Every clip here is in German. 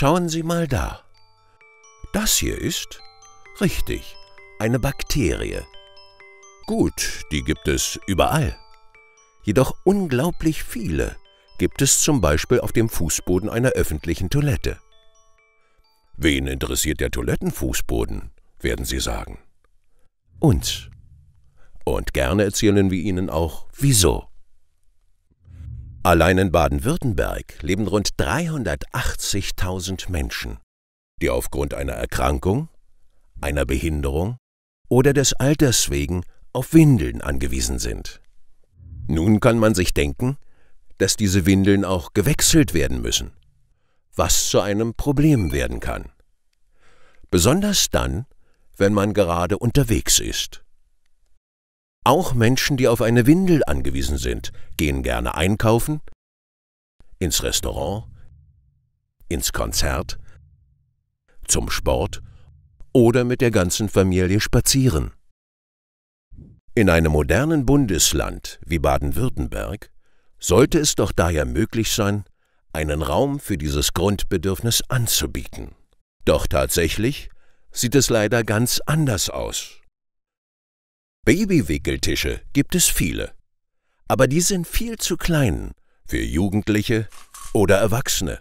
Schauen Sie mal da. Das hier ist, richtig, eine Bakterie. Gut, die gibt es überall. Jedoch unglaublich viele gibt es zum Beispiel auf dem Fußboden einer öffentlichen Toilette. Wen interessiert der Toilettenfußboden, werden Sie sagen. Uns. Und gerne erzählen wir Ihnen auch, wieso. Allein in Baden-Württemberg leben rund 380.000 Menschen, die aufgrund einer Erkrankung, einer Behinderung oder des Alters wegen auf Windeln angewiesen sind. Nun kann man sich denken, dass diese Windeln auch gewechselt werden müssen, was zu einem Problem werden kann. Besonders dann, wenn man gerade unterwegs ist. Auch Menschen, die auf eine Windel angewiesen sind, gehen gerne einkaufen, ins Restaurant, ins Konzert, zum Sport oder mit der ganzen Familie spazieren. In einem modernen Bundesland wie Baden-Württemberg sollte es doch daher möglich sein, einen Raum für dieses Grundbedürfnis anzubieten. Doch tatsächlich sieht es leider ganz anders aus. Babywickeltische gibt es viele, aber die sind viel zu klein für Jugendliche oder Erwachsene.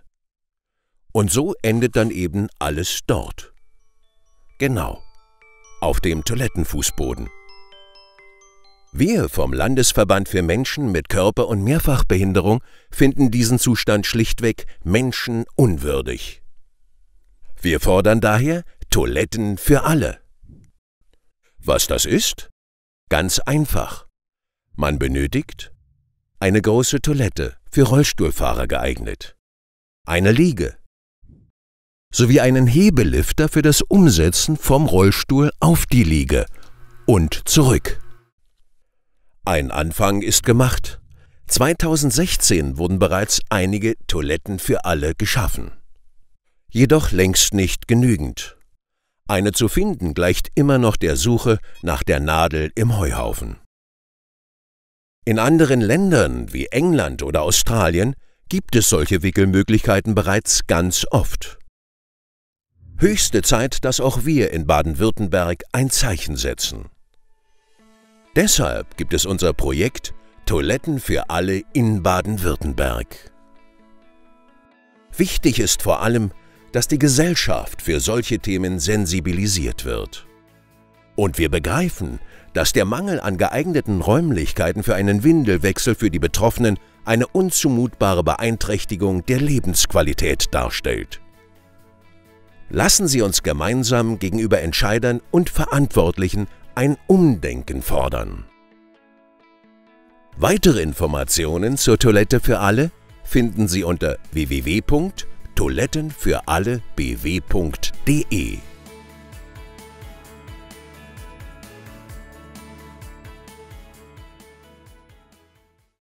Und so endet dann eben alles dort. Genau, auf dem Toilettenfußboden. Wir vom Landesverband für Menschen mit Körper- und Mehrfachbehinderung finden diesen Zustand schlichtweg menschenunwürdig. Wir fordern daher Toiletten für alle. Was das ist? Ganz einfach. Man benötigt eine große Toilette für Rollstuhlfahrer geeignet, eine Liege sowie einen Hebelifter für das Umsetzen vom Rollstuhl auf die Liege und zurück. Ein Anfang ist gemacht. 2016 wurden bereits einige Toiletten für alle geschaffen. Jedoch längst nicht genügend. Eine zu finden gleicht immer noch der Suche nach der Nadel im Heuhaufen. In anderen Ländern wie England oder Australien gibt es solche Wickelmöglichkeiten bereits ganz oft. Höchste Zeit, dass auch wir in Baden-Württemberg ein Zeichen setzen. Deshalb gibt es unser Projekt Toiletten für alle in Baden-Württemberg. Wichtig ist vor allem, dass die Gesellschaft für solche Themen sensibilisiert wird. Und wir begreifen, dass der Mangel an geeigneten Räumlichkeiten für einen Windelwechsel für die Betroffenen eine unzumutbare Beeinträchtigung der Lebensqualität darstellt. Lassen Sie uns gemeinsam gegenüber Entscheidern und Verantwortlichen ein Umdenken fordern. Weitere Informationen zur Toilette für alle finden Sie unter www toilettenfüreallebw.de